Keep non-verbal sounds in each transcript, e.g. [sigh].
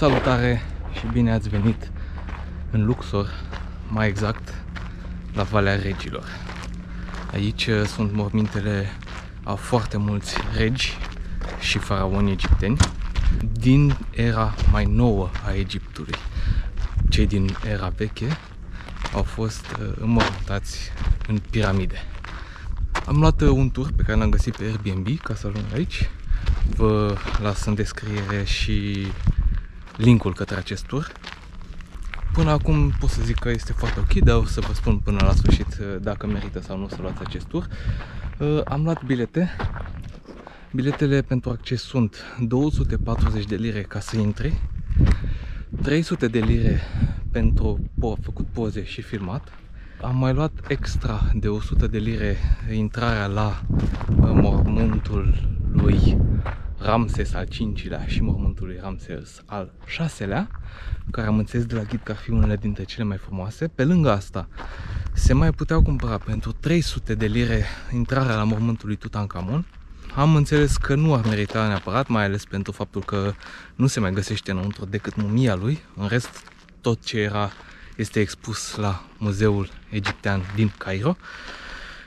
Salutare și bine ați venit în Luxor, mai exact la Valea Regilor. Aici uh, sunt mormintele a foarte mulți regi și faraoni egipteni din era mai nouă a Egiptului. Cei din era veche au fost uh, înmormântați în piramide. Am luat uh, un tur pe care l-am găsit pe Airbnb ca să ajung aici. Vă las în descriere și linkul către acest tur. Până acum pot să zic că este foarte ok, dar o să vă spun până la sfârșit uh, dacă merită sau nu să luați acest tur. Am luat bilete. Biletele pentru acces sunt 240 de lire ca să intri, 300 de lire pentru făcut poze și filmat, am mai luat extra de 100 de lire intrarea la uh, mormântul lui Ramses al V-lea și mormântul lui Ramses al VI-lea, care am înțeles de la ghid că ar fi unele dintre cele mai frumoase. Pe lângă asta, se mai puteau cumpăra pentru 300 de lire intrarea la mormântul lui Tutankhamon. Am înțeles că nu ar merita neapărat, mai ales pentru faptul că nu se mai găsește înăuntru decât mumia lui. În rest, tot ce era este expus la Muzeul Egiptean din Cairo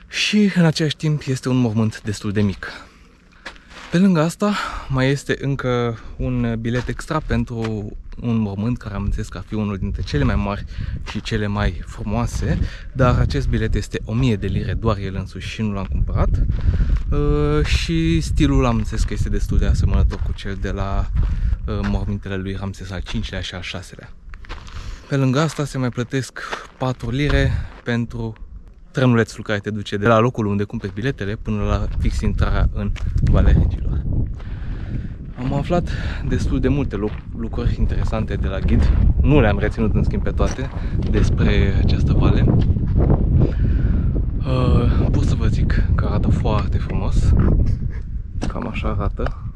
și în același timp este un mormânt destul de mic. Pe lângă asta mai este încă un bilet extra pentru un mormânt care am înțeles că ar fi unul dintre cele mai mari și cele mai frumoase, dar acest bilet este 1000 de lire, doar el însuși și nu l-am cumpărat uh, și stilul am înțeles că este destul de asemănător cu cel de la uh, mormintele lui Ramses al V-lea și al VI-lea. Pe lângă asta se mai plătesc 4 lire pentru trenulețul care te duce de la locul unde cumperi biletele până la fix intrarea în Valea Regilor. Am aflat destul de multe lucruri interesante de la ghid. Nu le-am reținut în schimb pe toate despre această vale. Uh, pot să vă zic că arată foarte frumos. Cam așa arată.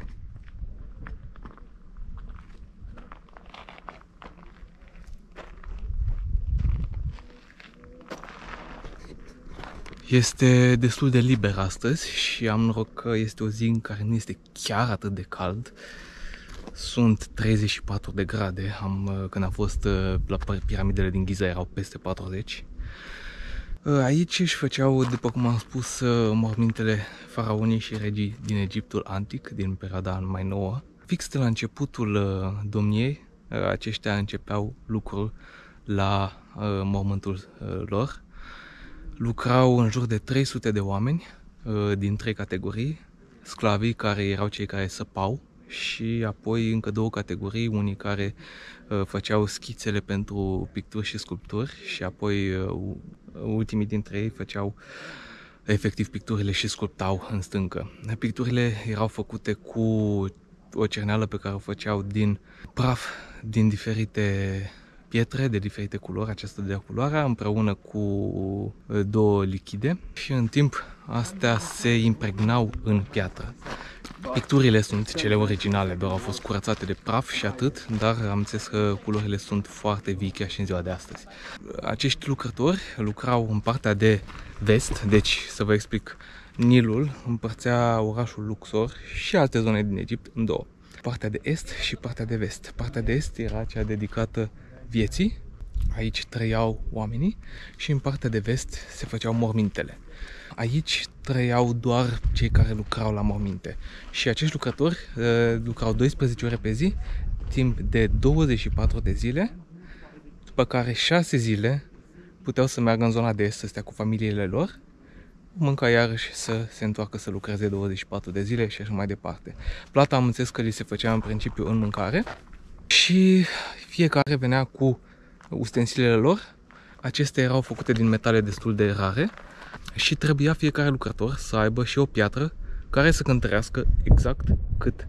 Este destul de liber astăzi și am noroc că este o zi în care nu este chiar atât de cald. Sunt 34 de grade, am, când am fost uh, la piramidele din Giza erau peste 40. Uh, aici își făceau, după cum am spus, uh, mormintele faraonii și regii din Egiptul antic, din perioada mai nouă. Fix de la începutul domniei, aceștia începeau lucrul la mormântul lor lucrau în jur de 300 de oameni uh, din trei categorii, sclavii care erau cei care săpau și apoi încă două categorii, unii care uh, făceau schițele pentru picturi și sculpturi și apoi uh, ultimii dintre ei făceau efectiv picturile și sculptau în stâncă. Picturile erau făcute cu o cerneală pe care o făceau din praf din diferite pietre de diferite culori, această de culoare, împreună cu uh, două lichide și în timp astea se impregnau în piatră. Picturile sunt cele originale, doar au fost curățate de praf și atât, dar am înțeles că culorile sunt foarte vii chiar și în ziua de astăzi. Acești lucrători lucrau în partea de vest, deci să vă explic, Nilul împărțea orașul Luxor și alte zone din Egipt în două. Partea de est și partea de vest. Partea de est era cea dedicată vieții, aici trăiau oamenii și în partea de vest se făceau mormintele. Aici trăiau doar cei care lucrau la morminte și acești lucrători uh, lucrau 12 ore pe zi, timp de 24 de zile, după care 6 zile puteau să meargă în zona de est să stea cu familiile lor, mânca iarăși să se întoarcă să lucreze 24 de zile și așa mai departe. Plata am înțeles că li se făcea în principiu în mâncare și fiecare venea cu ustensilele lor. Acestea erau făcute din metale destul de rare și trebuia fiecare lucrător să aibă și o piatră care să cântărească exact cât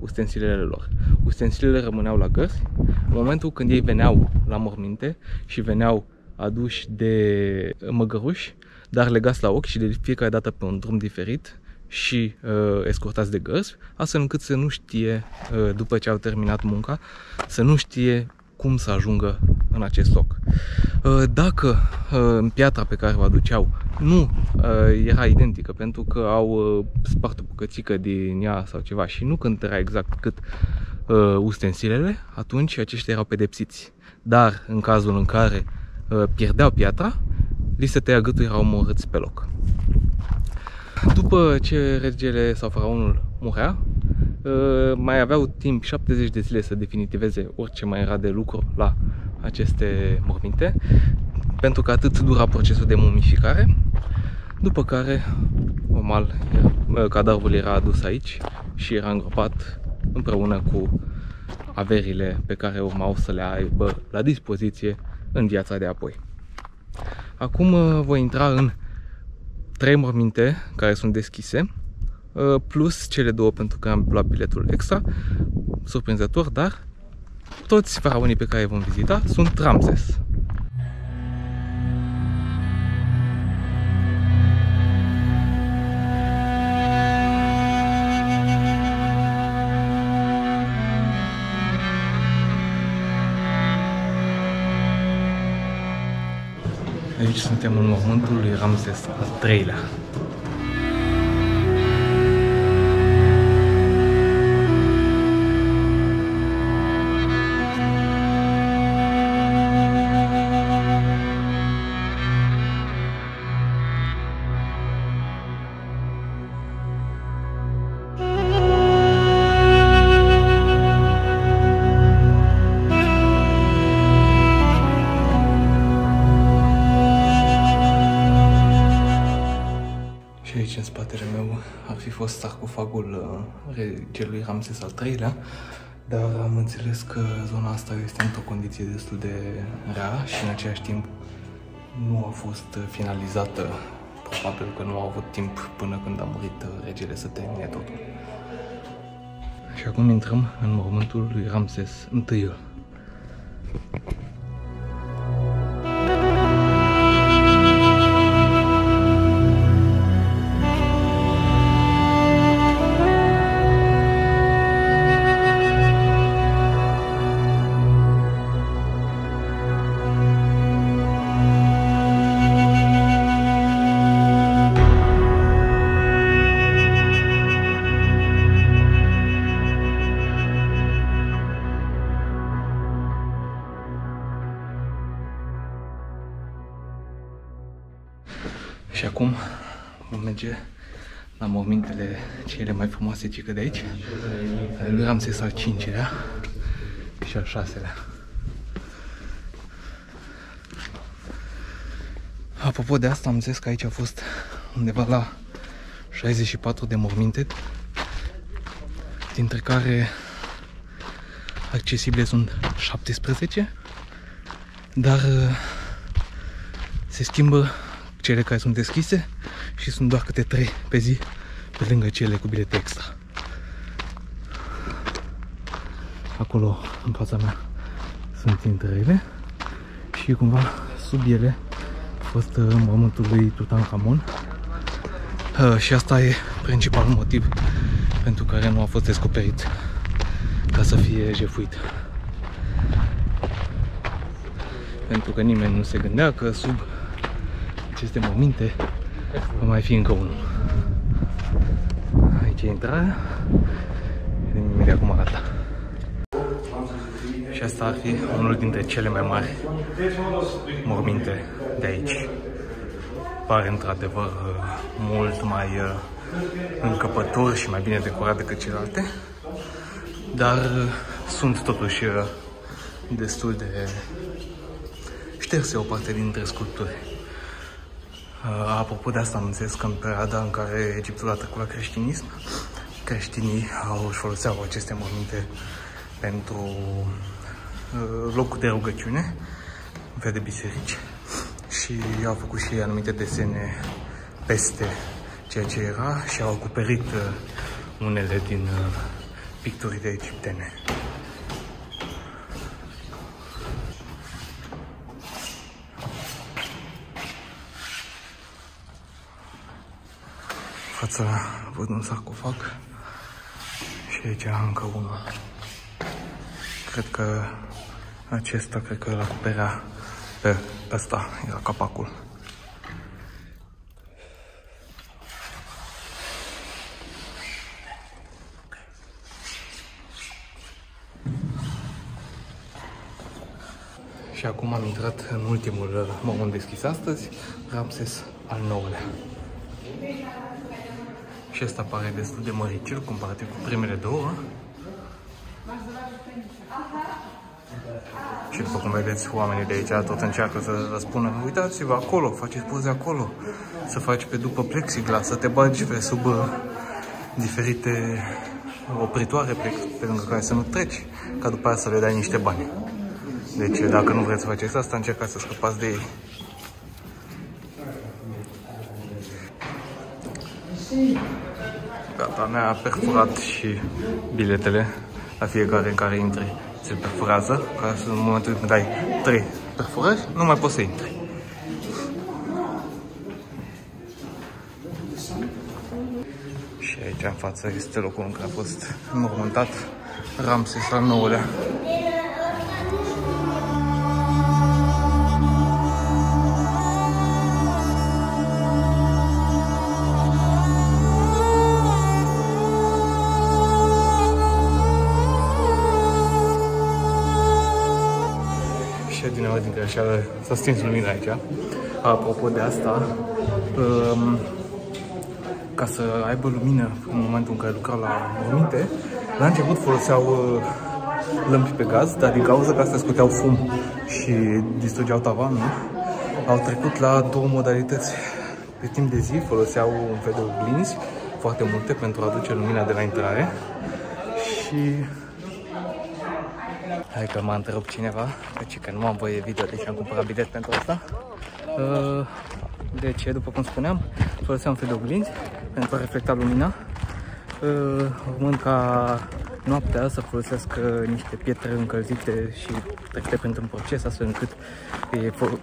ustensilele lor. Ustensilele rămâneau la gărzi. În momentul când ei veneau la morminte și veneau aduși de măgăruși, dar legați la ochi și de fiecare dată pe un drum diferit, și uh, escortați de gărzi, astfel încât să nu știe, uh, după ce au terminat munca, să nu știe cum să ajungă în acest loc. Uh, dacă uh, piatra pe care o aduceau nu uh, era identică, pentru că au uh, spart o bucățică din ea sau ceva și nu cântărea exact cât uh, ustensilele, atunci aceștia erau pedepsiți. Dar în cazul în care uh, pierdeau piatra, li se tăia gâtul, erau omorâți pe loc. După ce regele sau faraonul murea, uh, mai aveau timp 70 de zile să definitiveze orice mai era de lucru la aceste morminte, pentru că atât dura procesul de mumificare, după care, normal, cadavrul era adus aici și era îngropat împreună cu averile pe care urmau să le aibă la dispoziție în viața de apoi. Acum uh, voi intra în trei morminte care sunt deschise, uh, plus cele două pentru că am luat biletul extra, surprinzător, dar toți faraonii pe care vom vizita sunt Ramses. Aici suntem în mormântul lui Ramses al III-lea. Regelui Ramses al III-lea, dar am înțeles că zona asta este într-o condiție destul de rea și în același timp nu a fost finalizată, probabil că nu au avut timp până când a murit uh, regele să termine totul. Și acum intrăm în mormântul lui Ramses I. 6 cică de aici. Ramses al 5-lea și al 6-lea. Apropo de asta, am zis că aici a fost undeva la 64 de morminte, dintre care accesibile sunt 17, dar uh, se schimbă cele care sunt deschise și sunt doar câte 3 pe zi pe lângă cele cu bilete extra. Acolo, în fața mea, sunt intrările și cumva sub ele a fost uh, mormântul lui Tutankhamon uh, și asta e principalul motiv pentru care nu a fost descoperit ca să fie jefuit. Pentru că nimeni nu se gândea că sub aceste momente va mai fi încă unul. Aici e intrarea. Vedem imediat cum arată. Și asta ar fi unul dintre cele mai mari morminte de aici. Pare într-adevăr mult mai uh, încăpător și mai bine decorat decât celelalte, dar uh, sunt totuși uh, destul de șterse o parte dintre sculpturi. Uh, apropo de asta, am înțeles că în perioada în care Egiptul a trecut la creștinism, creștinii au, își foloseau aceste morminte pentru uh, locuri de rugăciune, în fel de biserici, și au făcut și anumite desene peste ceea ce era și au acoperit uh, unele din uh, picturile egiptene. fața văd un sarcofag și aici încă unul. Cred că acesta, cred că îl acoperea pe ăsta, era capacul. Și acum am intrat în ultimul mormânt deschis astăzi, Ramses al IX-lea. Și ăsta pare destul de măricel comparativ cu primele două. Și după cum vedeți, oamenii de aici tot încearcă să răspună Uitați-vă acolo, faceți poze acolo Să faci pe după plexiglas, să te bagi pe sub uh, diferite opritoare pe, pe lângă care să nu treci Ca după aia să le dai niște bani Deci dacă nu vreți să faceți asta, încercați să scăpați de ei Gata, mi-a perforat și biletele la fiecare în care intri se perforează, ca să în momentul când ai 3 perforări, nu mai poți să intri. Și aici în față este locul în care a fost înmormântat Ramses al IX-lea. Din din greșeală s-a stins lumina aici. Apropo de asta, um, ca să aibă lumină în momentul în care lucrau la morminte, la început foloseau uh, lămpi pe gaz, dar din cauza că astea scoteau fum și distrugeau tavanul, au trecut la două modalități. Pe timp de zi foloseau un fel de oglinzi, foarte multe, pentru a aduce lumina de la intrare și Hai că m-a întrerupt cineva, deci că nu am voie video, deci am cumpărat bilet pentru asta. Uh, deci, după cum spuneam, foloseam fel de oglinzi pentru a reflecta lumina, uh, urmând ca noaptea să folosesc niște pietre încălzite și trecute printr-un proces astfel încât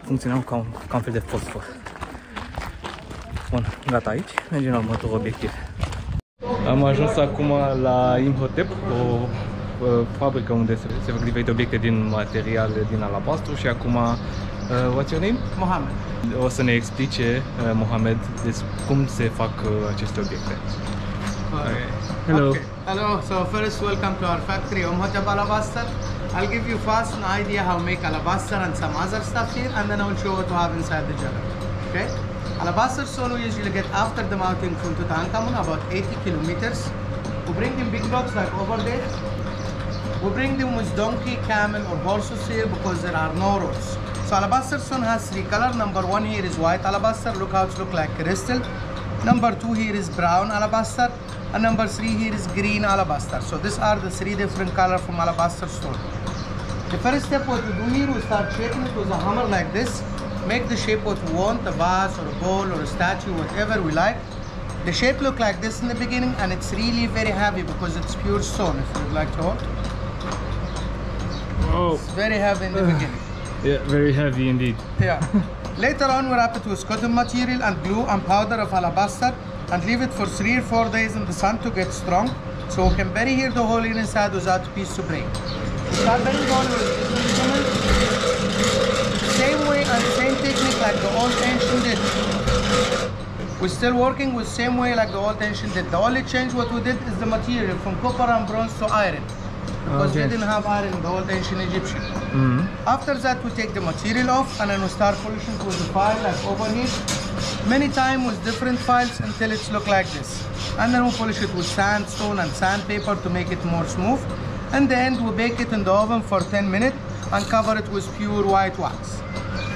funcționau ca un, ca un fel de fosfor. Bun, gata aici, mergem la următorul obiectiv. Am ajuns acum la Imhotep, o fabrică unde se, se fac diferite obiecte din materiale din alabastru și acum, uh, what's your name? Mohamed. O să ne explice uh, Mohamed despre cum se fac uh, aceste obiecte. Okay. Hello. Okay. Hello. So first, welcome to our factory, Omhotep Alabaster. I'll give you first an idea how to make alabaster and some other stuff here, and then I'll show what to have inside the jar. Okay. Alabaster stone we usually get after the mountain from Tutankhamun, about 80 kilometers. We bring in big blocks like over there. We bring them with donkey, camel or horses here because there are no roads. So alabaster stone has three color. Number one here is white alabaster. Look how it look like crystal. Number two here is brown alabaster. And number three here is green alabaster. So these are the three different color from alabaster stone. The first step what we do here, we start shaping it with a hammer like this. Make the shape what we want, a vase or a bowl or a statue, whatever we like. The shape look like this in the beginning and it's really very heavy because it's pure stone if you'd like to hold. Oh. It's very heavy in the uh, beginning. Yeah, very heavy indeed. Yeah. [laughs] Later on, we wrap it with cotton material and glue and powder of alabaster and leave it for three or four days in the sun to get strong. So we can bury here the hole inside without a piece to break. Start burying hole with. Same way and same technique like the old ancient did. We're still working with same way like the old ancient did. The only change what we did is the material from copper and bronze to iron because Okay. they didn't have iron in the old ancient Egyptian. Mm. After that, we take the material off and then we start polishing with the file like over here. Many times with different files until it's look like this. And then we polish it with sandstone and sandpaper to make it more smooth. And then we bake it in the oven for 10 minutes and cover it with pure white wax.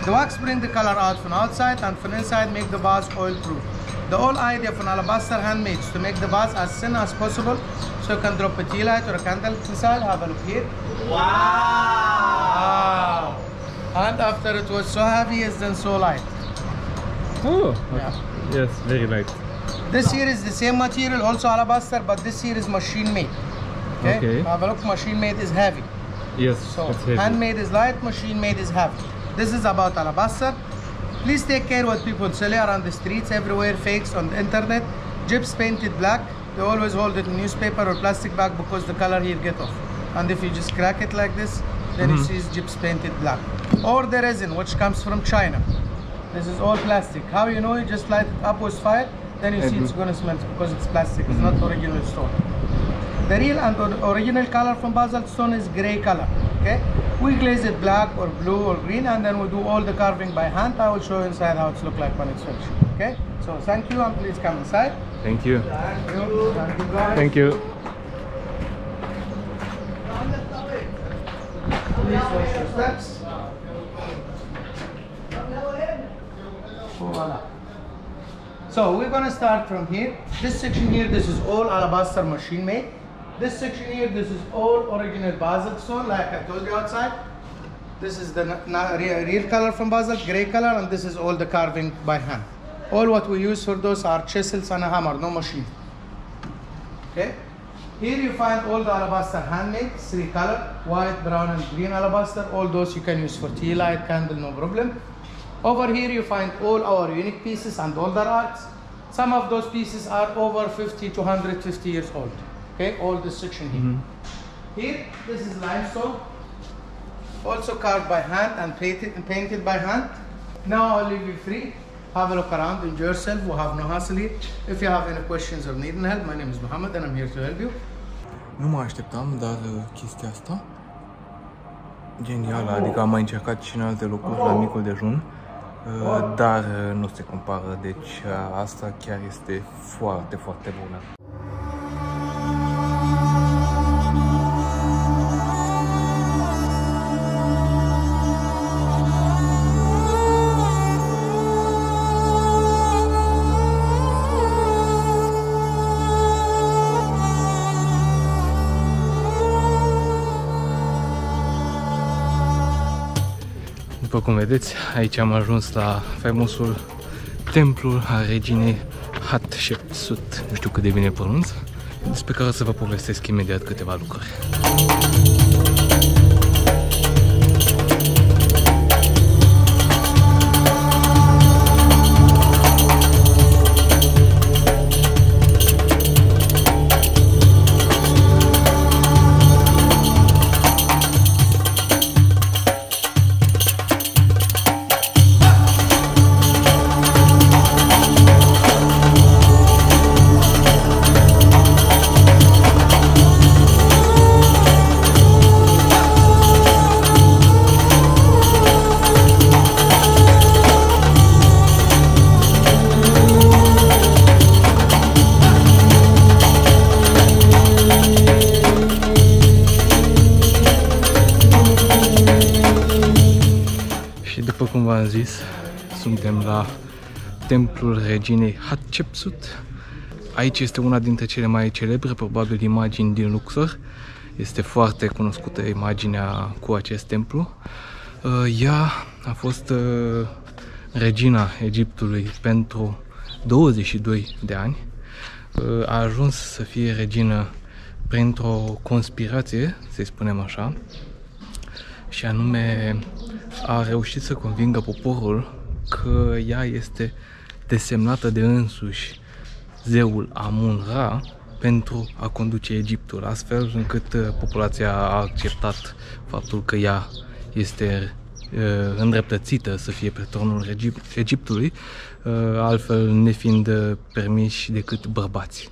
The wax bring the color out from outside and from inside make the vase oil proof. The whole idea from alabaster handmade is to make the vase as thin as possible so you can drop a tea light or a candle inside. Have a look here. Wow! And after it was so heavy, it's then so light. Oh, Yeah. yes, very light. This here is the same material, also alabaster, but this here is machine made. Okay? Okay. Have a look, machine made is heavy. Yes, So it's heavy. handmade is light, machine made is heavy. This is about alabaster. Please take care what people sell around the streets, everywhere, fakes on the internet. Gyps painted black. They always hold it in newspaper or plastic bag because the color here get off. And if you just crack it like this, then you see it's gyps painted black. Or the resin, which comes from China. This is all plastic. How you know? You just light it up with fire, then you see it's gonna smell because it's plastic. It's mm-hmm. not original stone. The real and or- original color from basalt stone is gray color. Okay, we glaze it black or blue or green, and then we do all the carving by hand. I will show you inside how it's look like when it's finished. Okay, so thank you, and please come inside. Thank you. Thank you. Thank you, guys. Thank you. Please watch your steps. Oh, voila. So we're gonna start from here. This section here, this is all alabaster machine made. This section here, this is all original basalt stone, like I told you outside. This is the real, color from basalt, gray color, and this is all the carving by hand. All what we use for those are chisels and a hammer, no machine. Okay. Here you find all the alabaster handmade, three color, white, brown, and green alabaster. All those you can use for tea light, candle, no problem. Over here you find all our unique pieces and all older arts. Some of those pieces are over 50 to 150 years old. Okay, all this section here. Here, this is limestone, also carved by hand and painted, painted by hand. Now I'll leave you free. Have a look around, enjoy yourself. We have no hassle here. If you have any questions or need help, my name is Mohammed and I'm here to help you. Nu mă așteptam, dar uh, chestia asta genială, adică am mai încercat și în alte locuri la micul dejun, uh, dar uh, nu se compară, deci uh, asta chiar este foarte, foarte bună. După cum vedeți, aici am ajuns la faimosul templu al reginei Hatshepsut, nu știu cât de bine pronunț, despre care o să vă povestesc imediat câteva lucruri. Templul reginei Hatshepsut. Aici este una dintre cele mai celebre, probabil, imagini din Luxor. Este foarte cunoscută imaginea cu acest templu. Uh, Ea a fost uh, regina Egiptului pentru 22 de ani. Uh, A ajuns să fie regină printr-o conspirație, să spunem așa, și anume a reușit să convingă poporul că ea este desemnată de însuși zeul Amun-Ra pentru a conduce Egiptul, astfel încât uh, populația a acceptat faptul că ea este uh, îndreptățită să fie pe tronul Egip- Egiptului, uh, altfel nefiind uh, permiși decât bărbați.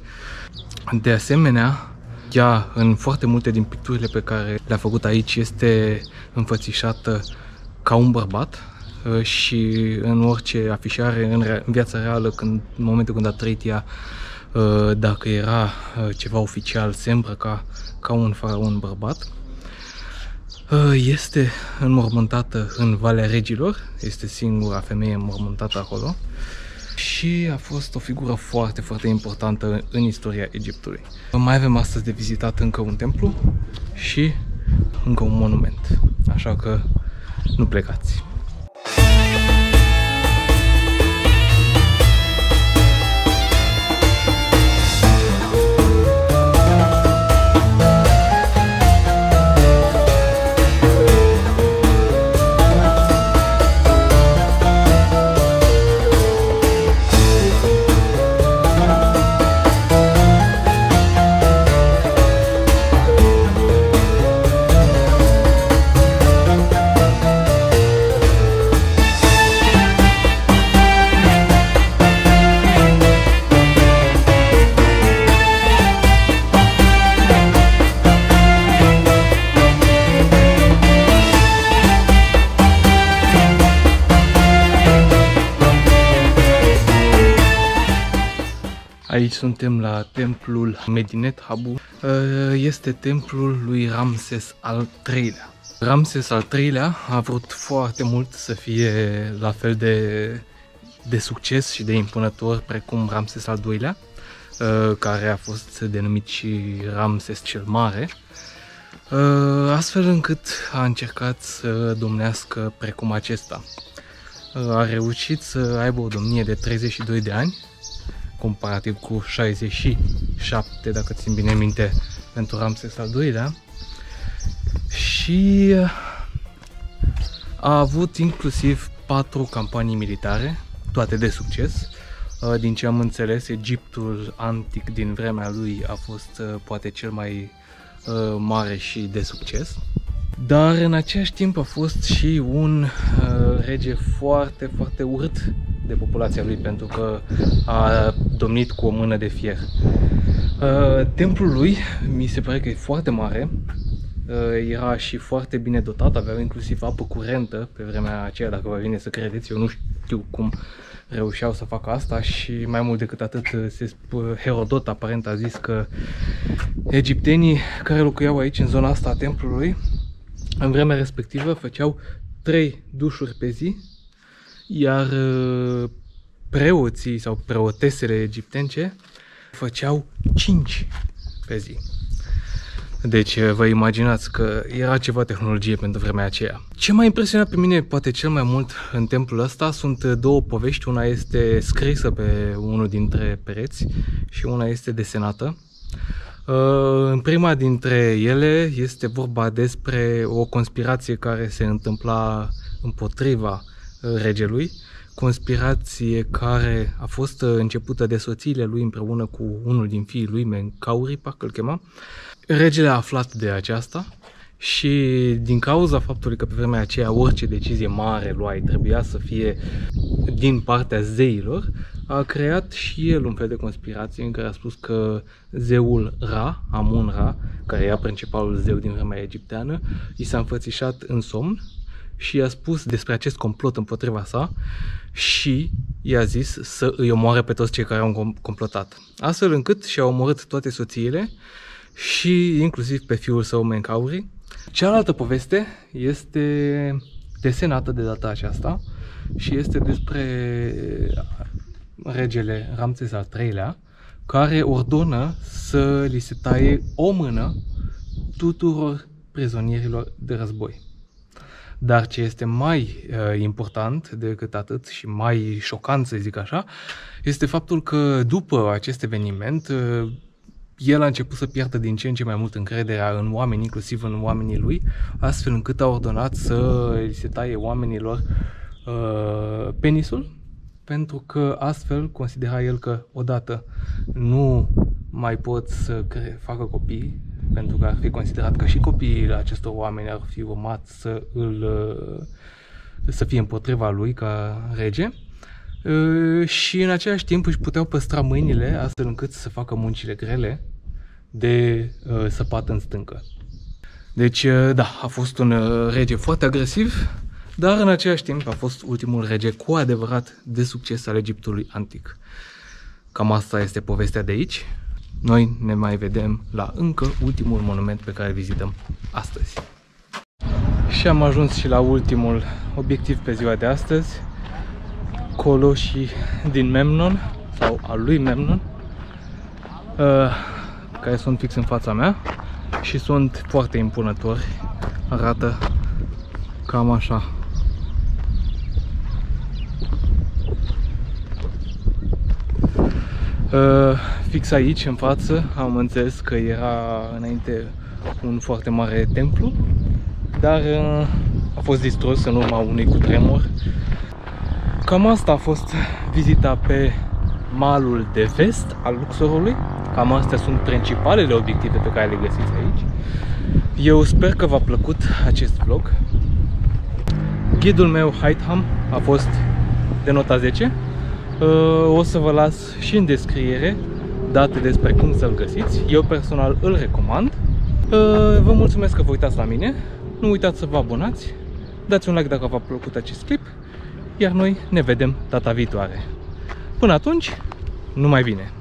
De asemenea, ea, în foarte multe din picturile pe care le-a făcut aici, este înfățișată ca un bărbat uh, și în orice afișare în, rea- în viața reală, când, în momentul când a trăit ea, uh, dacă era uh, ceva oficial, se îmbrăca ca un faraon bărbat. Uh, Este înmormântată în Valea Regilor, este singura femeie înmormântată acolo și a fost o figură foarte, foarte importantă în istoria Egiptului. Mai avem astăzi de vizitat încă un templu și încă un monument, așa că nu plecați. Suntem la templul Medinet Habu. Uh, este templul lui Ramses al III-lea. Ramses al III-lea a vrut foarte mult să fie la fel de, de succes și de impunător precum Ramses al II-lea, uh, care a fost denumit și Ramses cel Mare, uh, astfel încât a încercat să domnească precum acesta. A reușit să aibă o domnie de 32 de ani, comparativ cu 67, dacă țin bine minte, pentru Ramses al II-lea. Și a avut inclusiv patru campanii militare, toate de succes. Din ce am înțeles, Egiptul antic din vremea lui a fost poate cel mai mare și de succes. Dar în același timp a fost și un uh, rege foarte, foarte urât de populația lui pentru că a domnit cu o mână de fier. Uh, templul lui mi se pare că e foarte mare, uh, era și foarte bine dotat, avea inclusiv apă curentă pe vremea aceea, dacă vă vine să credeți, eu nu știu cum reușeau să facă asta și mai mult decât atât se Herodot aparent a zis că egiptenii care locuiau aici în zona asta a templului în vremea respectivă făceau trei dușuri pe zi, iar uh, preoții sau preotesele egiptence făceau 5 pe zi. Deci uh, vă imaginați că era ceva tehnologie pentru vremea aceea. Ce m-a impresionat pe mine poate cel mai mult în templul ăsta sunt uh, două povești. Una este scrisă pe unul dintre pereți și una este desenată. Uh, în prima dintre ele este vorba despre o conspirație care se întâmpla împotriva uh, regelui, conspirație care a fost uh, începută de soțiile lui împreună cu unul din fiii lui, Mencauri, parcă îl chema. Regele a aflat de aceasta și din cauza faptului că pe vremea aceea orice decizie mare luai trebuia să fie din partea zeilor, a creat și el un fel de conspirație în care a spus că zeul Ra, Amun Ra, care era principalul zeu din vremea egipteană, i s-a înfățișat în somn și i-a spus despre acest complot împotriva sa și i-a zis să îi omoare pe toți cei care au complotat. Astfel încât și-a omorât toate soțiile și inclusiv pe fiul său Menkauri. Cealaltă poveste este desenată de data aceasta și este despre regele Ramses al III-lea, care ordonă să li se taie o mână tuturor prizonierilor de război. Dar ce este mai uh, important decât atât și mai șocant, să zic așa, este faptul că după acest eveniment, uh, el a început să piardă din ce în ce mai mult încrederea în oameni, inclusiv în oamenii lui, astfel încât a ordonat să li se taie oamenilor uh, penisul pentru că astfel considera el că odată nu mai pot să facă copii, pentru că ar fi considerat că și copiii acestor oameni ar fi urmat să îl să fie împotriva lui ca rege și în același timp își puteau păstra mâinile astfel încât să facă muncile grele de săpat în stâncă. Deci, da, a fost un rege foarte agresiv, dar în același timp a fost ultimul rege cu adevărat de succes al Egiptului antic. Cam asta este povestea de aici. Noi ne mai vedem la încă ultimul monument pe care vizităm astăzi. Și am ajuns și la ultimul obiectiv pe ziua de astăzi, coloșii din Memnon sau al lui Memnon, uh, care sunt fix în fața mea și sunt foarte impunători. Arată cam așa. Fix aici, în față, am înțeles că era înainte un foarte mare templu, dar uh, a fost distrus în urma unui cutremur. Cam asta a fost vizita pe malul de vest al Luxorului. Cam astea sunt principalele obiective pe care le găsiți aici. Eu sper că v-a plăcut acest vlog. Ghidul meu, Heightham, a fost de nota 10 Uh, o să vă las și în descriere date despre cum să-l găsiți. Eu personal îl recomand. Uh, vă mulțumesc că vă uitați la mine. Nu uitați să vă abonați. Dați un like dacă v-a plăcut acest clip. Iar noi ne vedem data viitoare. Până atunci, numai bine!